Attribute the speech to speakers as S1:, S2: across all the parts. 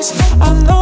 S1: I know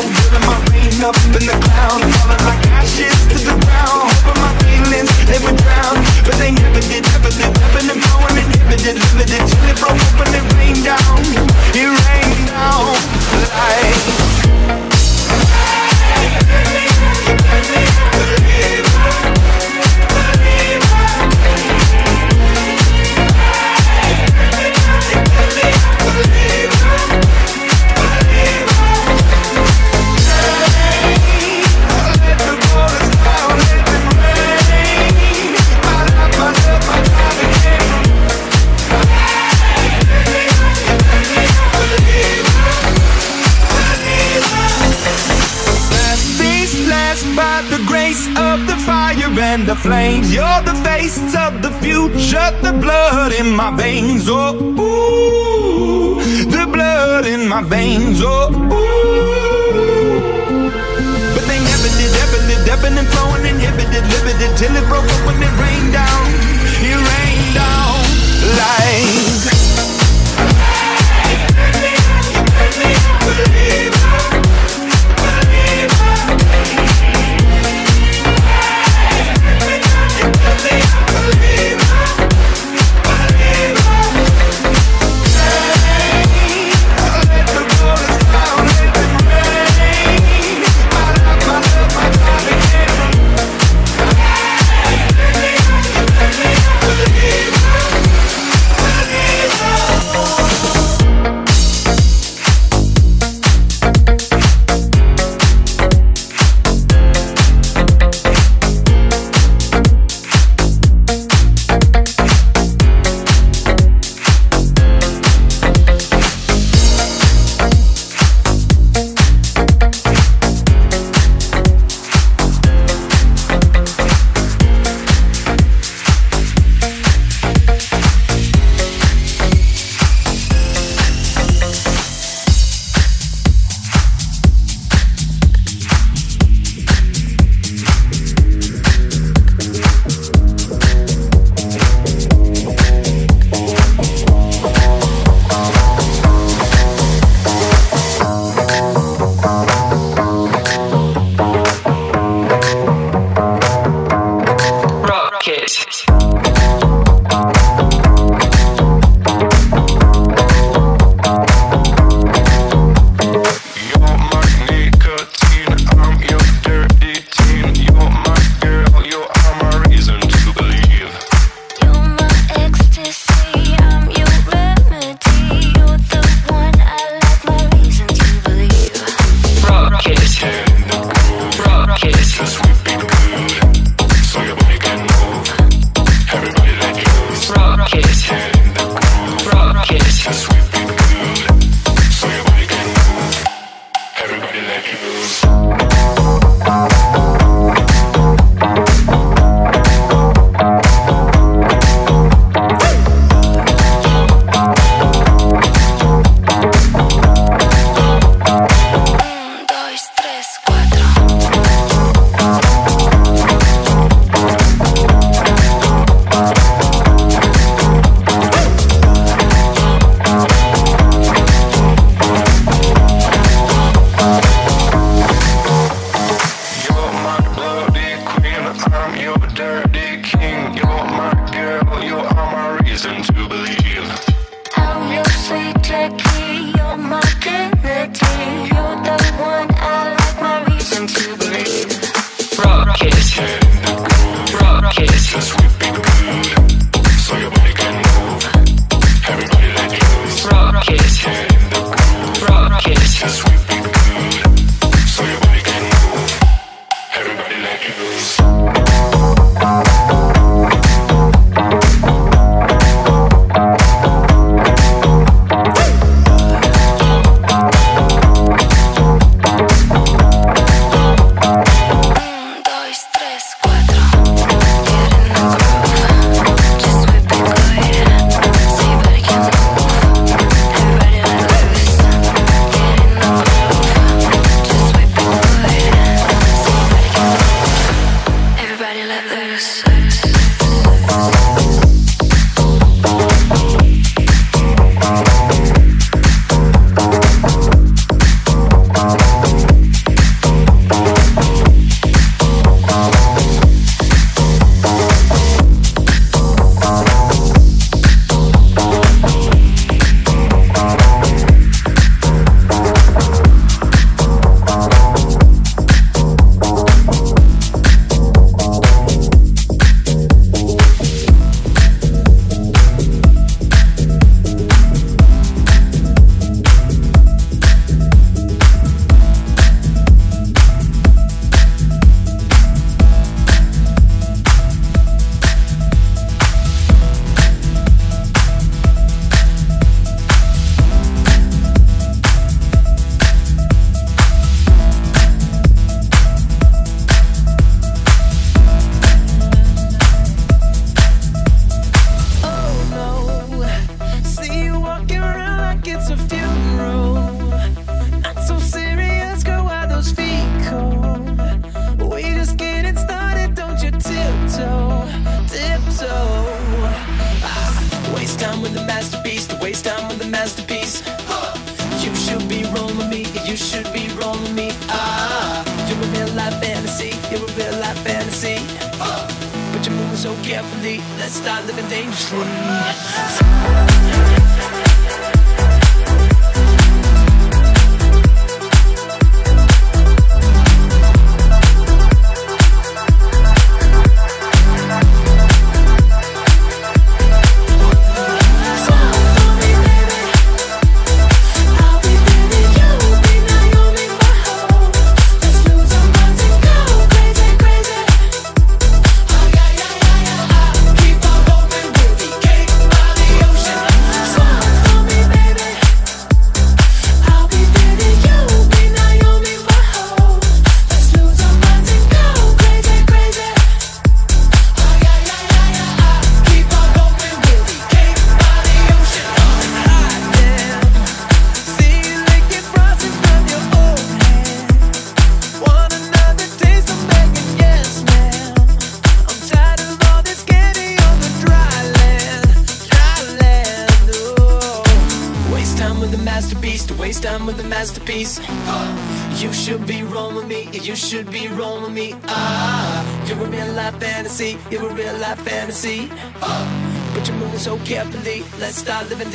S2: down Feeling my rain up in the clouds, Falling like
S3: ashes to the ground. My feelings, they would drown. But they never did, did, till it broke open
S4: and rained down. Future, the blood in my veins. Oh, ooh, the blood in my veins. Oh, ooh. But they never did, ever lived, ebbing and flowing, inhibited, limited, till it broke up when it rained down. It rained down like.
S5: masterpiece to waste time with the masterpiece. Huh. You should be rolling me, you should be rolling me. Ah, you're a real life fantasy, you're a real life fantasy. Huh. But you're moving so carefully, let's start living dangerously. yüklendi ve